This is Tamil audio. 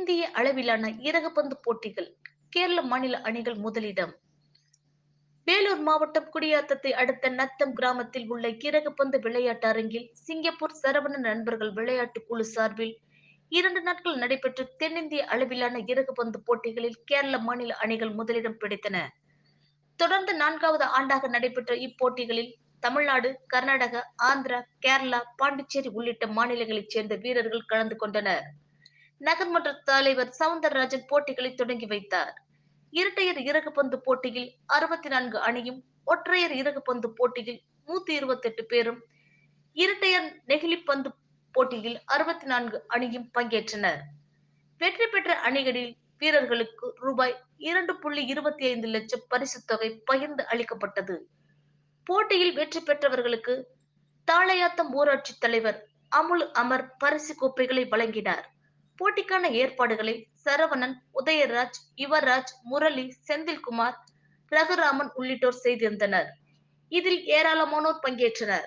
இந்திய அளவிலான இறகுப்பந்து போட்டிகள் கேரள மாநில அணிகள் முதலிடம். வேலூர் மாவட்டம் குடியாத்தத்தை அடுத்த நத்தம் கிராமத்தில் உள்ள இறகுப்பந்து விளையாட்டு அரங்கில் சிங்கப்பூர் சரவணன் நண்பர்கள் விளையாட்டு குழு சார்பில் இரண்டு நாட்கள் நடைபெற்ற தென்னிந்திய அளவிலான இறகுப்பந்து போட்டிகளில் கேரள மாநில அணிகள் முதலிடம் பிடித்தன. தொடர்ந்து நான்காவது ஆண்டாக நடைபெற்ற இப்போட்டிகளில் தமிழ்நாடு கர்நாடகா ஆந்திரா கேரளா பாண்டிச்சேரி உள்ளிட்ட மாநிலங்களைச் சேர்ந்த வீரர்கள் கலந்து கொண்டனர். நகர்மன்ற தலைவர் சவுந்தரராஜன் போட்டிகளை தொடங்கி வைத்தார். இரட்டையர் இறகுப்பந்து போட்டியில் அறுபத்தி நான்கு அணியும் ஒற்றையர் இறகுப்பந்து போட்டியில் நூத்தி இருபத்தி எட்டு பேரும் இரட்டையர் நெகிழிப்பந்து போட்டியில் அறுபத்தி நான்கு அணியும் பங்கேற்றனர். வெற்றி பெற்ற அணிகளில் வீரர்களுக்கு ரூபாய் இரண்டு புள்ளி இருபத்தி ஐந்து லட்சம் பரிசுத் தொகை பகிர்ந்து அளிக்கப்பட்டது. போட்டியில் வெற்றி பெற்றவர்களுக்கு தாளையாத்தம் ஊராட்சி தலைவர் அமுல் அமர் பரிசு கோப்பைகளை வழங்கினார். போட்டிக்கான ஏற்பாடுகளை சரவணன் உதயராஜ் யுவராஜ் முரளி செந்தில்குமார் ரகுராமன் உள்ளிட்டோர் செய்திருந்தனர். இதில் ஏராளமானோர் பங்கேற்றனர்.